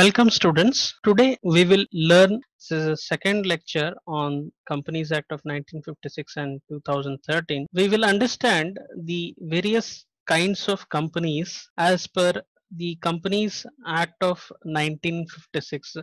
Welcome students. Today we will learn this is a second lecture on Companies Act of 1956 and 2013. We will understand the various kinds of companies as per the Companies Act of 1956.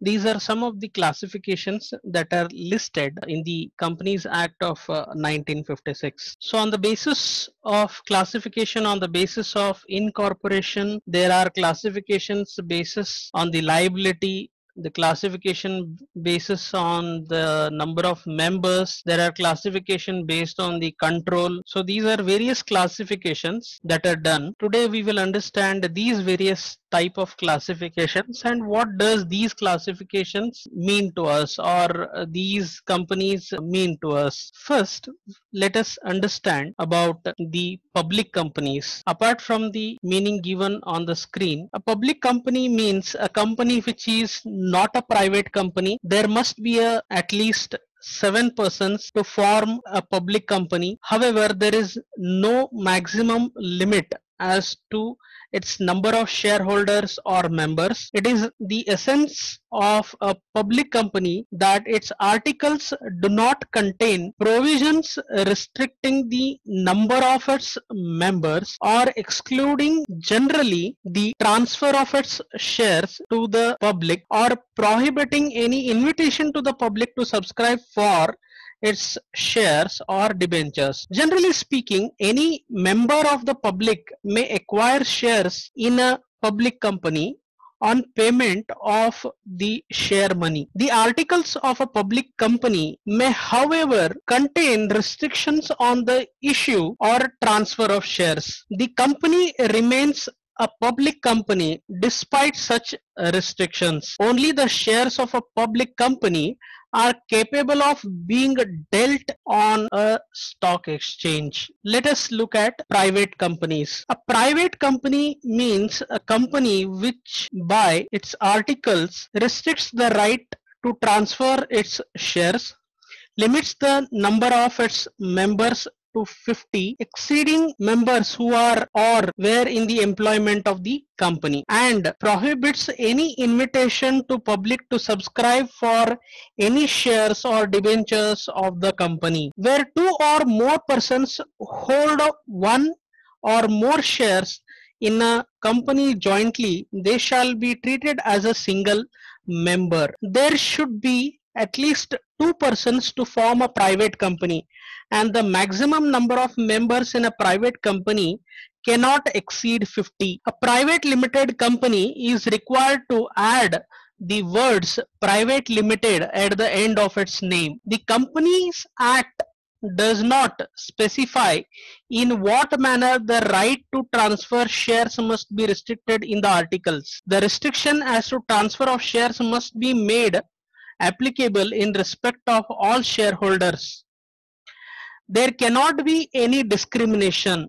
These are some of the classifications that are listed in the Companies Act of uh, 1956. So on the basis of classification on the basis of incorporation, there are classifications basis on the liability the classification basis on the number of members. There are classification based on the control. So these are various classifications that are done. Today we will understand these various type of classifications and what does these classifications mean to us or uh, these companies mean to us? First let us understand about the public companies. Apart from the meaning given on the screen a public company means a company which is not a private company. There must be a at least seven persons to form a public company. However there is no maximum limit as to its number of shareholders or members. It is the essence of a public company that its articles do not contain provisions restricting the number of its members or excluding generally the transfer of its shares to the public or prohibiting any invitation to the public to subscribe for its shares or debentures. Generally speaking, any member of the public may acquire shares in a public company on payment of the share money. The articles of a public company may however contain restrictions on the issue or transfer of shares. The company remains a public company despite such restrictions. Only the shares of a public company are capable of being dealt on a stock exchange. Let us look at private companies. A private company means a company which by its articles restricts the right to transfer its shares, limits the number of its members to 50 exceeding members who are or were in the employment of the company and prohibits any invitation to public to subscribe for any shares or debentures of the company where two or more persons hold one or more shares in a company jointly they shall be treated as a single member. There should be at least two persons to form a private company and the maximum number of members in a private company cannot exceed 50. A private limited company is required to add the words private limited at the end of its name. The Companies Act does not specify in what manner the right to transfer shares must be restricted in the articles. The restriction as to transfer of shares must be made applicable in respect of all shareholders. There cannot be any discrimination.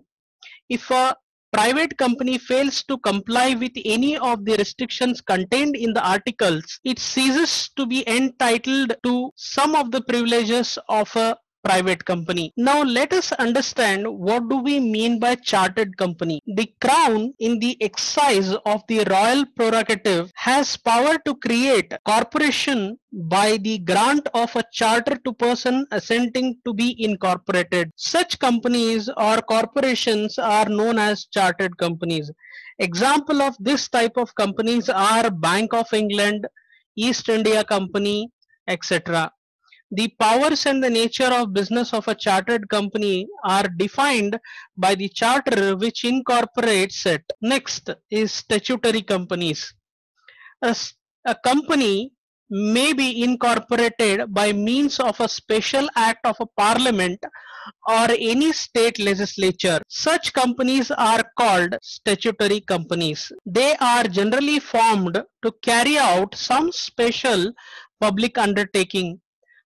If a private company fails to comply with any of the restrictions contained in the articles, it ceases to be entitled to some of the privileges of a private company. Now let us understand what do we mean by chartered company. The crown in the exercise of the royal prerogative has power to create corporation by the grant of a charter to person assenting to be incorporated. Such companies or corporations are known as chartered companies. Example of this type of companies are Bank of England, East India Company, etc the powers and the nature of business of a chartered company are defined by the charter which incorporates it. Next is statutory companies. A, a company may be incorporated by means of a special act of a parliament or any state legislature. Such companies are called statutory companies. They are generally formed to carry out some special public undertaking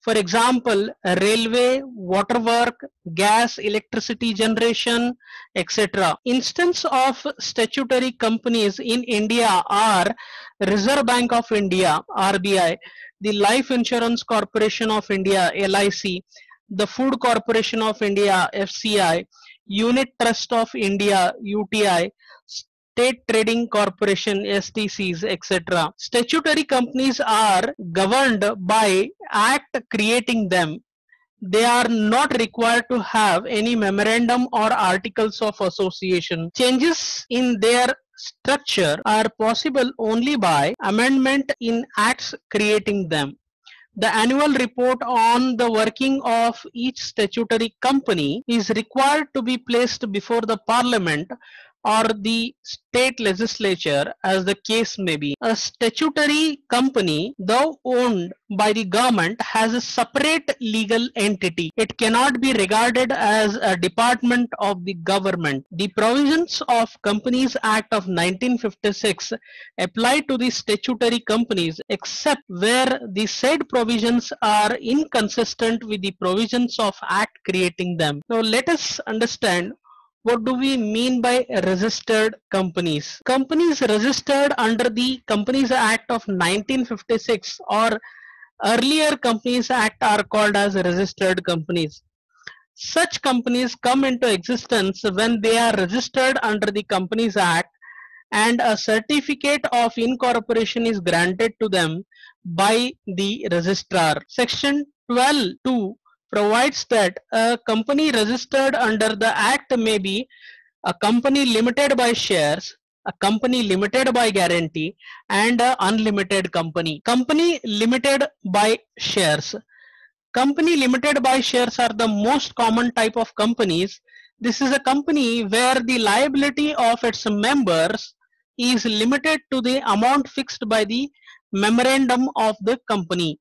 for example, railway, waterwork, gas, electricity generation, etc. Instance of statutory companies in India are Reserve Bank of India, RBI, the Life Insurance Corporation of India, LIC, the Food Corporation of India, FCI, Unit Trust of India, UTI, state trading corporation STCs etc. Statutory companies are governed by act creating them. They are not required to have any memorandum or articles of association. Changes in their structure are possible only by amendment in acts creating them. The annual report on the working of each statutory company is required to be placed before the parliament or the state legislature as the case may be. A statutory company, though owned by the government, has a separate legal entity. It cannot be regarded as a department of the government. The provisions of Companies Act of 1956 apply to the statutory companies except where the said provisions are inconsistent with the provisions of Act creating them. Now let us understand what do we mean by registered companies? Companies registered under the Companies Act of 1956 or earlier Companies Act are called as registered companies. Such companies come into existence when they are registered under the Companies Act and a certificate of incorporation is granted to them by the registrar. Section 12.2 provides that a company registered under the act may be a company limited by shares a company limited by guarantee and an unlimited company. Company limited by shares. Company limited by shares are the most common type of companies. This is a company where the liability of its members is limited to the amount fixed by the memorandum of the company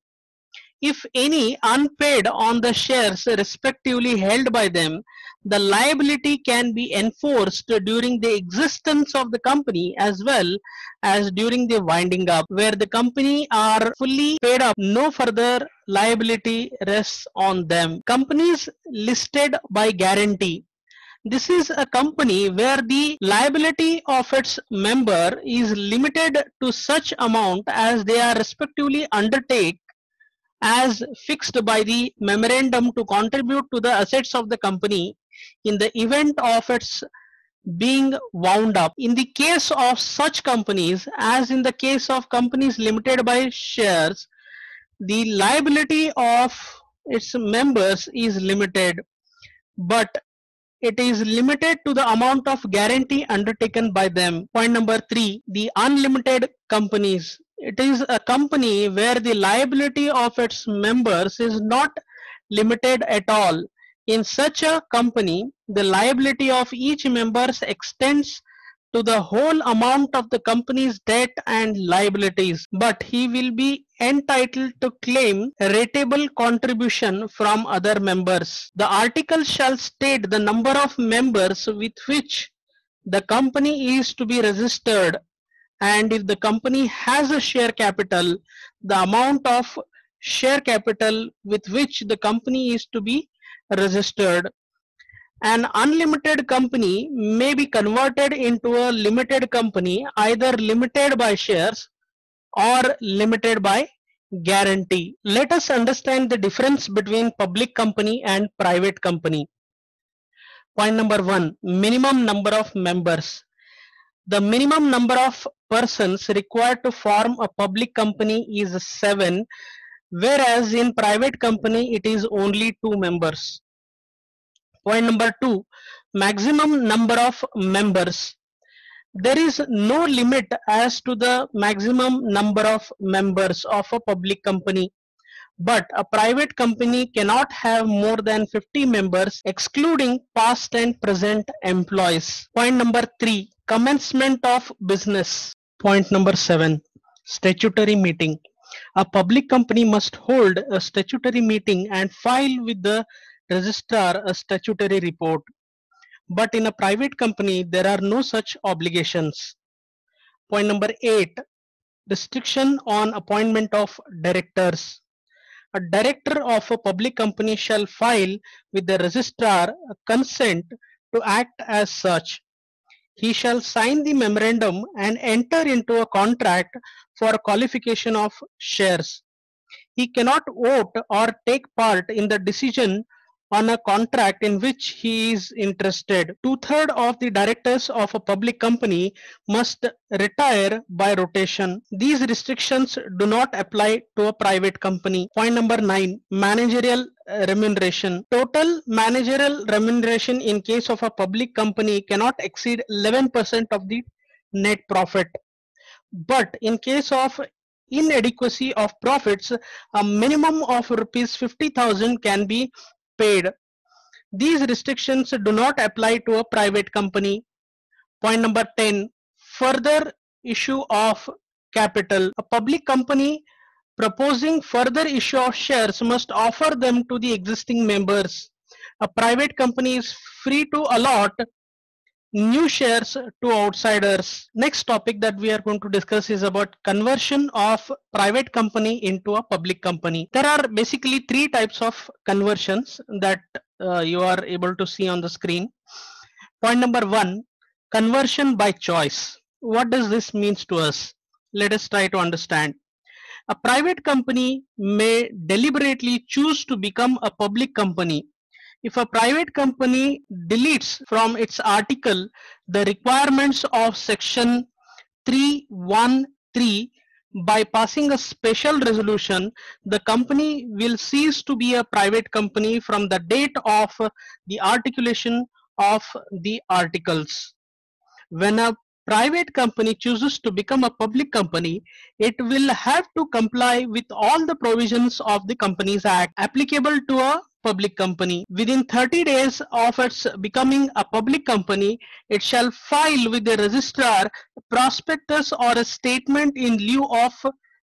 if any unpaid on the shares respectively held by them, the liability can be enforced during the existence of the company as well as during the winding up where the company are fully paid up. No further liability rests on them. Companies limited by guarantee. This is a company where the liability of its member is limited to such amount as they are respectively undertake as fixed by the memorandum to contribute to the assets of the company in the event of its being wound up. In the case of such companies, as in the case of companies limited by shares, the liability of its members is limited, but it is limited to the amount of guarantee undertaken by them. Point number three, the unlimited companies it is a company where the liability of its members is not limited at all. In such a company, the liability of each member extends to the whole amount of the company's debt and liabilities, but he will be entitled to claim rateable contribution from other members. The article shall state the number of members with which the company is to be registered and if the company has a share capital the amount of share capital with which the company is to be registered an unlimited company may be converted into a limited company either limited by shares or limited by guarantee. Let us understand the difference between public company and private company. Point number 1 minimum number of members. The minimum number of persons required to form a public company is 7 whereas in private company it is only 2 members. Point number 2 maximum number of members. There is no limit as to the maximum number of members of a public company but a private company cannot have more than 50 members excluding past and present employees. Point number 3 Commencement of business. Point number seven. Statutory meeting. A public company must hold a statutory meeting and file with the registrar a statutory report. But in a private company, there are no such obligations. Point number eight. Restriction on appointment of directors. A director of a public company shall file with the registrar a consent to act as such he shall sign the memorandum and enter into a contract for qualification of shares. He cannot vote or take part in the decision on a contract in which he is interested. Two-thirds of the directors of a public company must retire by rotation. These restrictions do not apply to a private company. Point number nine, managerial remuneration. Total managerial remuneration in case of a public company cannot exceed 11% of the net profit. But in case of inadequacy of profits, a minimum of rupees 50,000 can be paid. These restrictions do not apply to a private company. Point number 10, further issue of capital. A public company proposing further issue of shares must offer them to the existing members. A private company is free to allot new shares to outsiders. Next topic that we are going to discuss is about conversion of private company into a public company. There are basically three types of conversions that uh, you are able to see on the screen. Point number one, conversion by choice. What does this means to us? Let us try to understand. A private company may deliberately choose to become a public company if a private company deletes from its article the requirements of section 313 by passing a special resolution, the company will cease to be a private company from the date of the articulation of the articles. When a private company chooses to become a public company, it will have to comply with all the provisions of the Companies Act applicable to a public company. Within 30 days of its becoming a public company, it shall file with the registrar prospectus or a statement in lieu of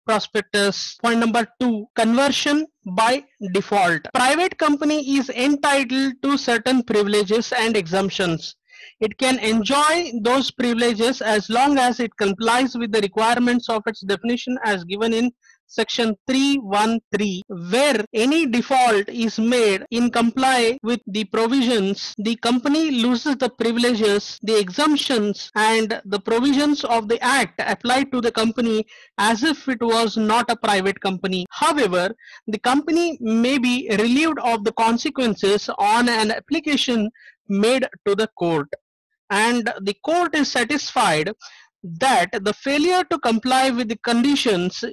prospectus. Point number two, conversion by default. Private company is entitled to certain privileges and exemptions. It can enjoy those privileges as long as it complies with the requirements of its definition as given in section 313 where any default is made in comply with the provisions. The company loses the privileges the exemptions and the provisions of the act applied to the company as if it was not a private company. However the company may be relieved of the consequences on an application made to the court and the court is satisfied that the failure to comply with the conditions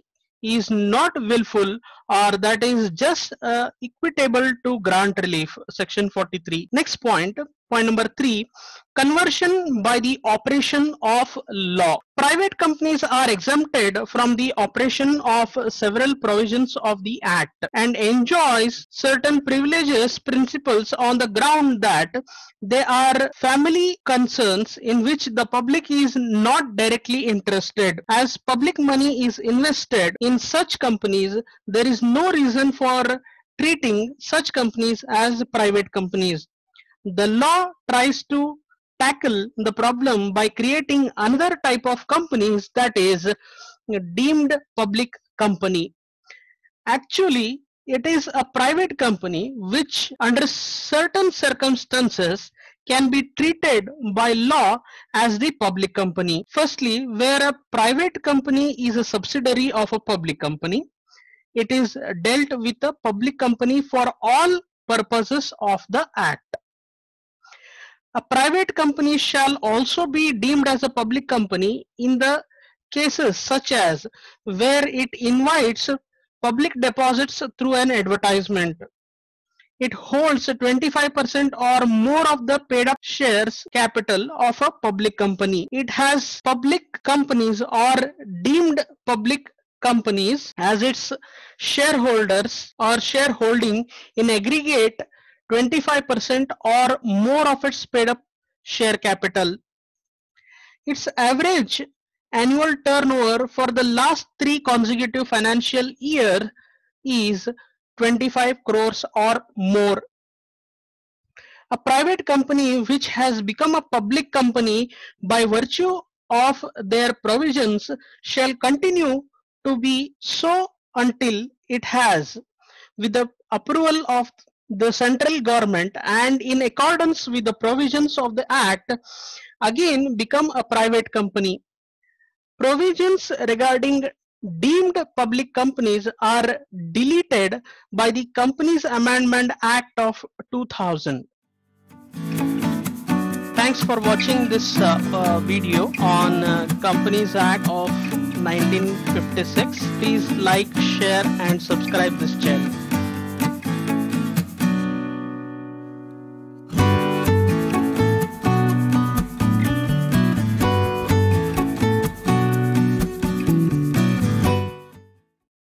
is not willful or that is just uh, equitable to grant relief section 43 next point point number 3 conversion by the operation of law. Private companies are exempted from the operation of several provisions of the act and enjoys certain privileges principles on the ground that they are family concerns in which the public is not directly interested. As public money is invested in such companies there no reason for treating such companies as private companies the law tries to tackle the problem by creating another type of companies that is deemed public company. Actually, it is a private company which under certain circumstances can be treated by law as the public company. Firstly, where a private company is a subsidiary of a public company, it is dealt with a public company for all purposes of the act. A private company shall also be deemed as a public company in the cases such as where it invites public deposits through an advertisement. It holds 25% or more of the paid up shares capital of a public company. It has public companies or deemed public companies as its shareholders or shareholding in aggregate 25% or more of its paid up share capital. Its average annual turnover for the last three consecutive financial year is 25 crores or more. A private company which has become a public company by virtue of their provisions shall continue to be so until it has, with the approval of the central government and in accordance with the provisions of the act again become a private company provisions regarding deemed public companies are deleted by the Companies Amendment Act of 2000. Thanks for watching this uh, uh, video on uh, Companies Act of 1956. Please like, share and subscribe this channel.